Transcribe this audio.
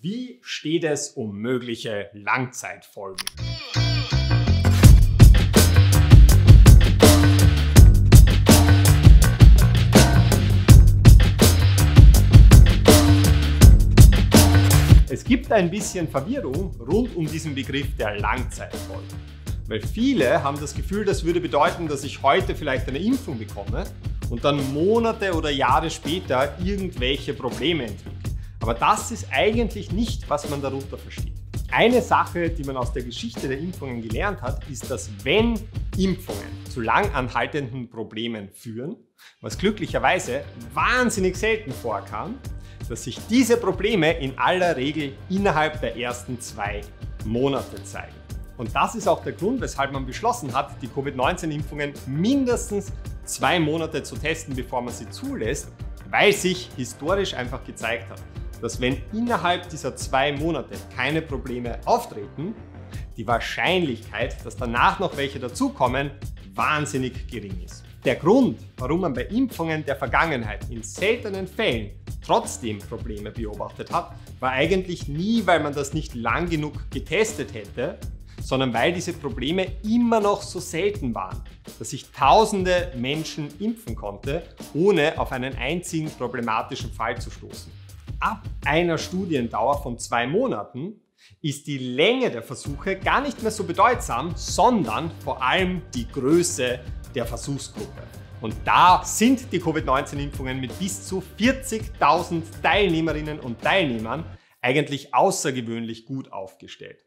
Wie steht es um mögliche Langzeitfolgen? Es gibt ein bisschen Verwirrung rund um diesen Begriff der Langzeitfolgen. Weil viele haben das Gefühl, das würde bedeuten, dass ich heute vielleicht eine Impfung bekomme und dann Monate oder Jahre später irgendwelche Probleme entwickle. Aber das ist eigentlich nicht, was man darunter versteht. Eine Sache, die man aus der Geschichte der Impfungen gelernt hat, ist, dass wenn Impfungen zu langanhaltenden Problemen führen, was glücklicherweise wahnsinnig selten vorkam, dass sich diese Probleme in aller Regel innerhalb der ersten zwei Monate zeigen. Und das ist auch der Grund, weshalb man beschlossen hat, die Covid-19-Impfungen mindestens zwei Monate zu testen, bevor man sie zulässt, weil sich historisch einfach gezeigt hat, dass wenn innerhalb dieser zwei Monate keine Probleme auftreten, die Wahrscheinlichkeit, dass danach noch welche dazukommen, wahnsinnig gering ist. Der Grund, warum man bei Impfungen der Vergangenheit in seltenen Fällen trotzdem Probleme beobachtet hat, war eigentlich nie, weil man das nicht lang genug getestet hätte, sondern weil diese Probleme immer noch so selten waren, dass ich tausende Menschen impfen konnte, ohne auf einen einzigen problematischen Fall zu stoßen. Ab einer Studiendauer von zwei Monaten ist die Länge der Versuche gar nicht mehr so bedeutsam, sondern vor allem die Größe der Versuchsgruppe. Und da sind die Covid-19-Impfungen mit bis zu 40.000 Teilnehmerinnen und Teilnehmern eigentlich außergewöhnlich gut aufgestellt.